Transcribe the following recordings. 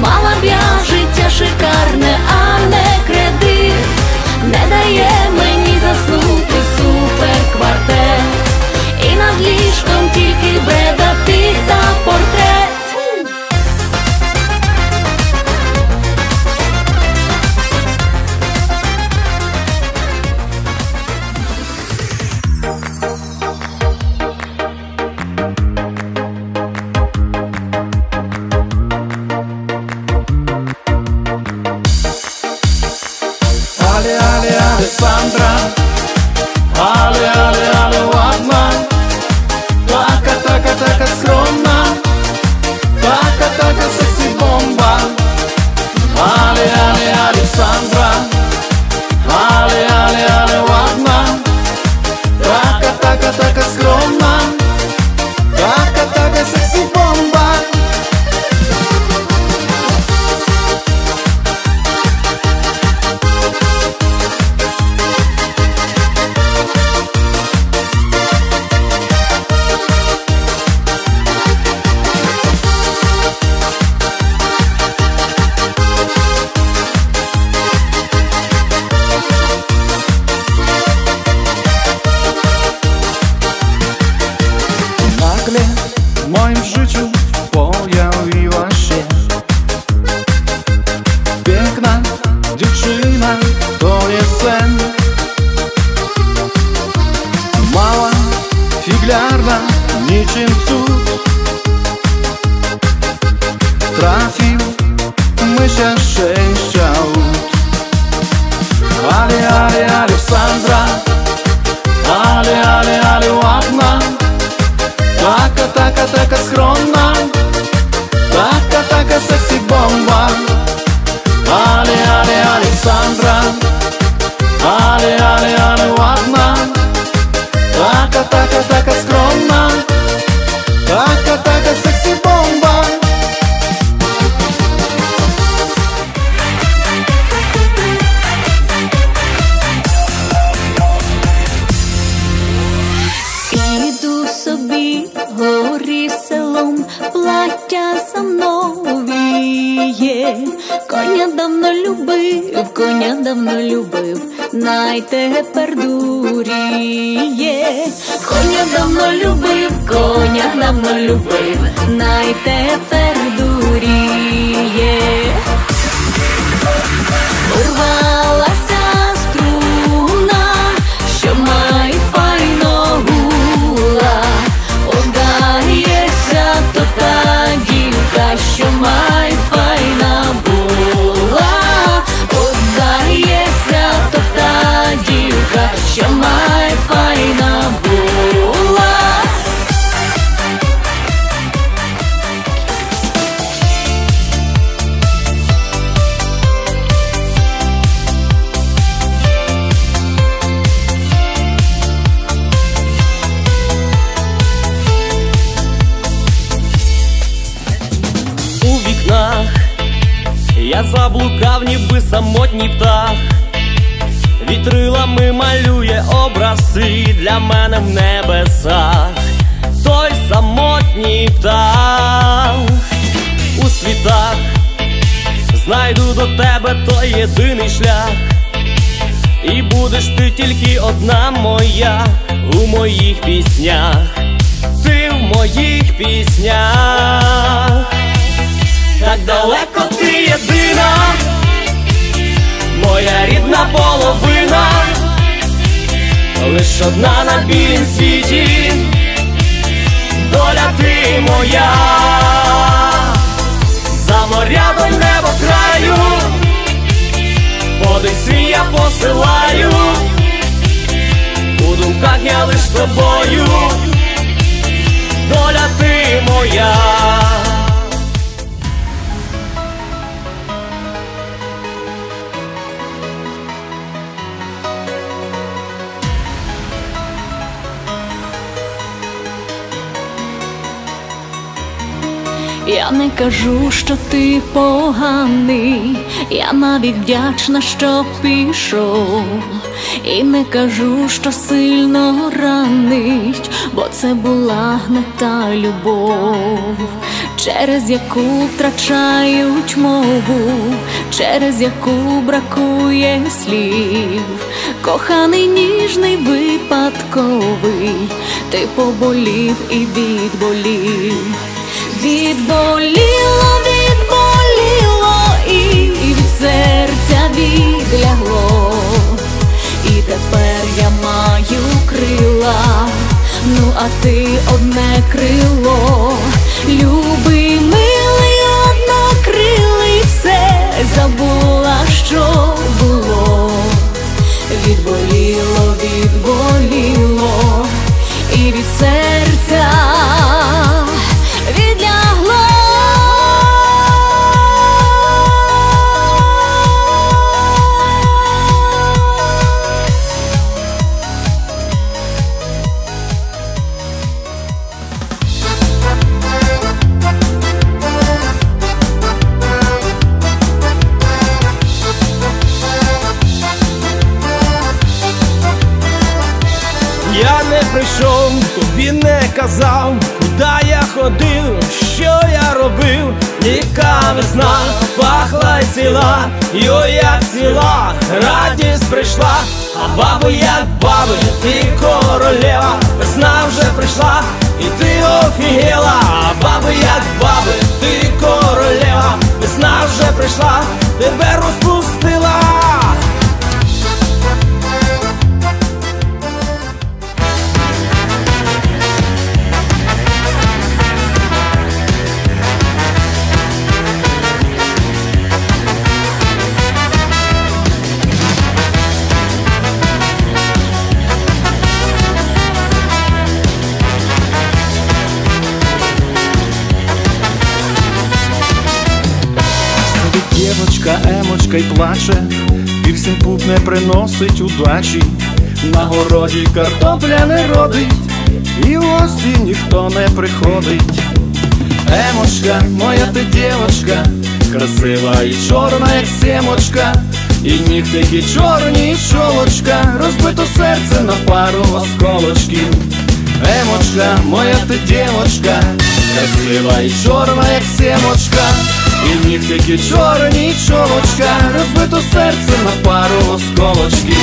мала б я життя шикарне. niczym cud заблукав, ніби самотній птах, вітрилами малює образи для мене в небесах, той самотній птах у світах, знайду до тебе той єдиний шлях, і будеш ти тільки одна моя у моїх піснях, ти в моїх піснях так далеко ти єдина, моя рідна половина, лиш одна на білім світі, доля ти моя, за моря до небо краю, подих я посилаю, у думках я лиш тобою, доля ти моя. Кажу, що ти поганий, я навіть вдячна, що пішов, і не кажу, що сильно ранить, бо це була не та любов, через яку втрачають мову, через яку бракує слів, коханий ніжний випадковий, ти поболів і відболів. Відболіло, відболіло і від серця відлягло, і тепер я маю крила, ну а ти одне крило, любий, милий, однокрилий, все забула, що було, відболіло куди я ходив, що я робив, яка весна пахла й ціла, і о як ціла, радість прийшла, а баби як баби, ти королева, весна вже прийшла, і ти офігела, а баби як баби, ти королева, весна вже прийшла, тебе розпустила. Емочка й плаче, пірсінь пуп не приносить удачі, на городі картопля не родить, і в гості ніхто не приходить. Емочка, моя ти дівочка, красива і чорна, як сімочка, і нігтики чорні, і чолочка, розбито серце на пару осколочків. Емочка, моя ти дівочка, красива і чорна, як сімочка, і нігтики чорні, чолочка, розбито серце на пару осколочків.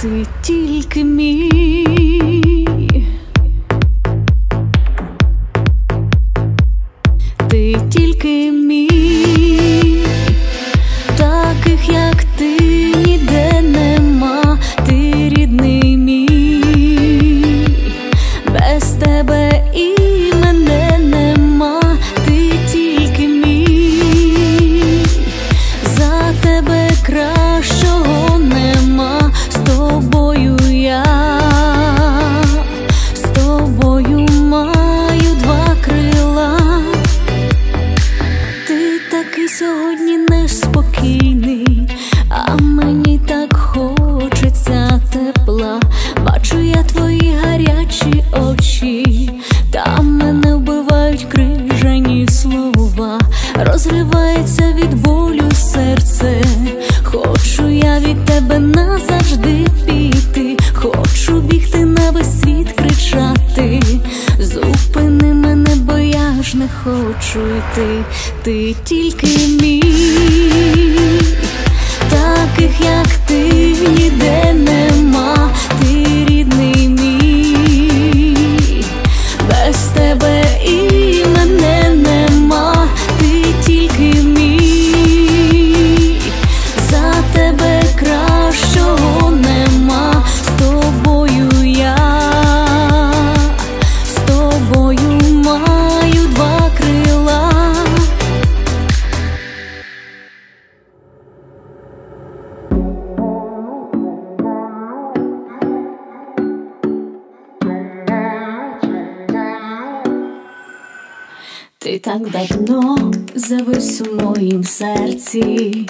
Ти тільки мій, ти тільки мій, spokojnie. Ти так давно завис у моїм серці,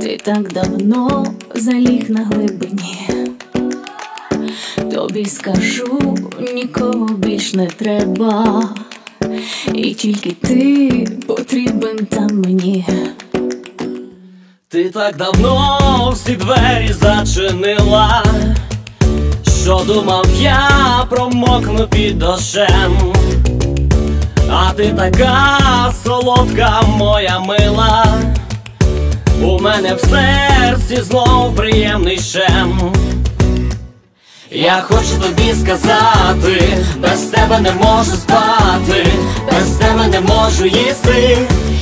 ти так давно заліг на глибині. Тобі скажу, нікого більш не треба, і тільки ти потрібен там мені. Ти так давно всі двері зачинила, що думав я промокну під дощем, а ти така солодка, моя мила, у мене в серці знов приємний шем. Я хочу тобі сказати, без тебе не можу спати, без тебе не можу їсти.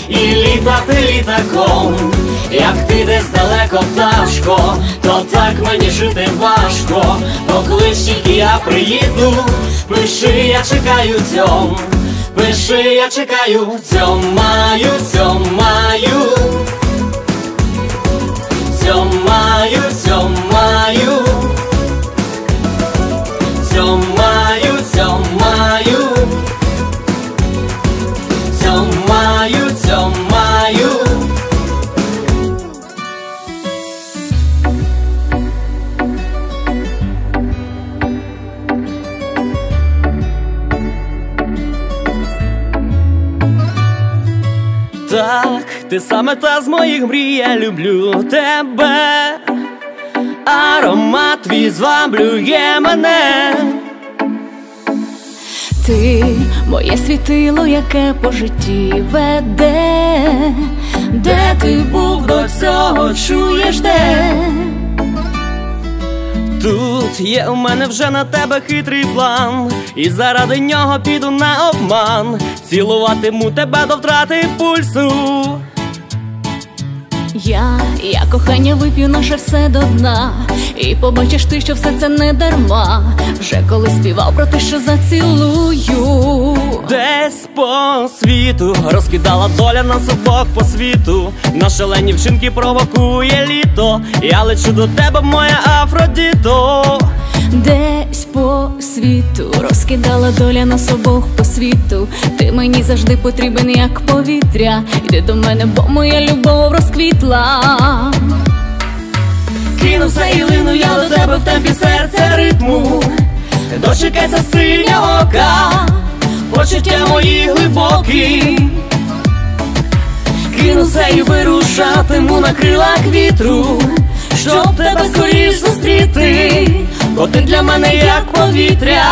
І літати літаком, як ти десь далеко пташко, то так мені жити важко, поклич тільки я приїду, пиши, я чекаю цьом, пиши, я чекаю, цьом маю, цьом ти саме та з моїх мрій, я люблю тебе. Аромат твій зваблює мене. Ти моє світило, яке по житті веде, де ти був до цього, чуєш де? Тут є у мене вже на тебе хитрий план, і заради нього піду на обман, цілуватиму тебе до втрати пульсу. Я, я кохання вип'ю наше все до дна, і побачиш ти, що все це не дарма. Вже коли співав про те, що зацілую. Десь по світу розкидала доля нас обох по світу. На шалені вчинки провокує літо. Я лечу до тебе, моя Афродіто. Десь по світу розкидала доля нас обох по світу. Ти мені завжди потрібен, як повітря. Йди до мене, бо моя любов розквітла. Кинувся і лину я до тебе в темпі серця ритму. Дочекайся синього ока, почуття мої глибокі. Кинуся і вирушатиму на крилах вітру, щоб тебе скоріш зустріти, бо ти для мене як повітря.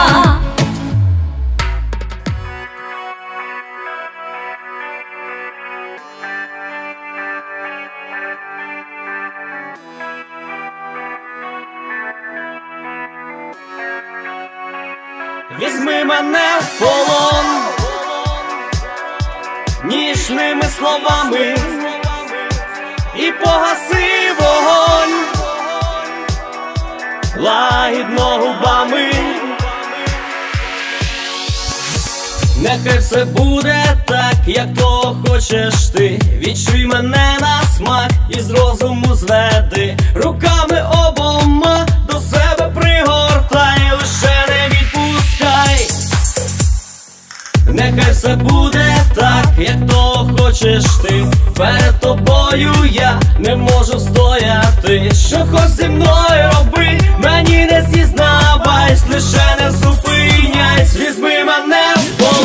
Візьми мене в полон ніжними словами лагідно губами. Нехай все буде так, як то хочеш ти. Відчуй мене на смак і з розуму зведи руками обома Нехай все буде так, як то хочеш ти. Перед тобою я не можу стояти. Що хоч зі мною роби, мені не зізнавайсь, лише не зупиняйсь, візьми мене в полон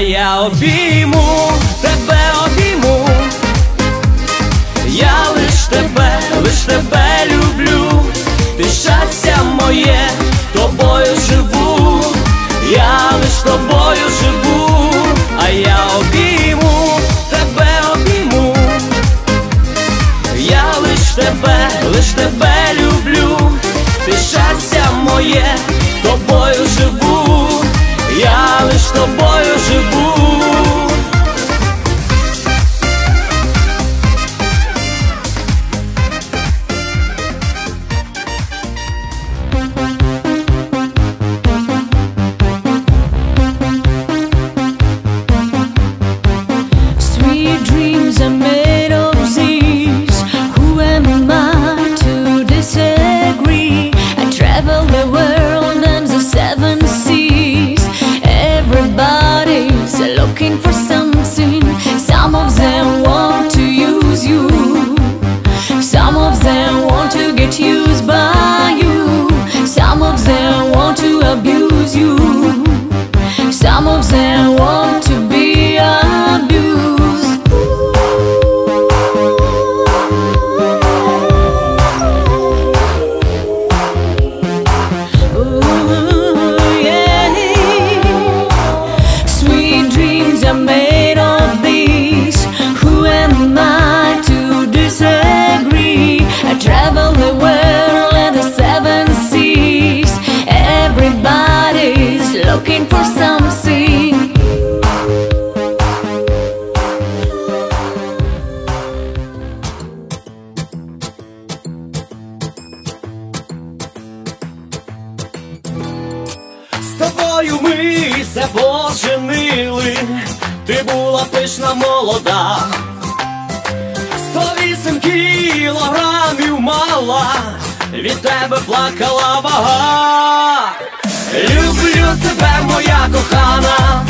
я обійму, тебе обійму, я лиш тебе, лиш тебе люблю, ти щастя моє, тобою живу, я лиш тобою живу, а я обійму, тебе обійму, я лиш тебе, лиш тебе люблю, ти щастя моє, тобою живу, я лиш тобою від тебе плакала вага. Люблю тебе, моя кохана,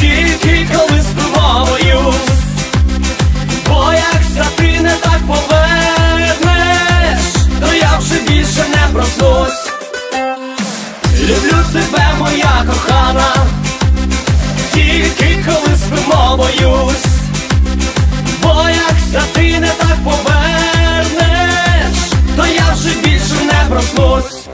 тільки коли з тобою боюсь, бо як за ти не так повернеш, то я вже більше не проснусь. Люблю тебе, моя кохана, тільки коли спимо боюсь, бо як за ти не так повернеш. пронеслось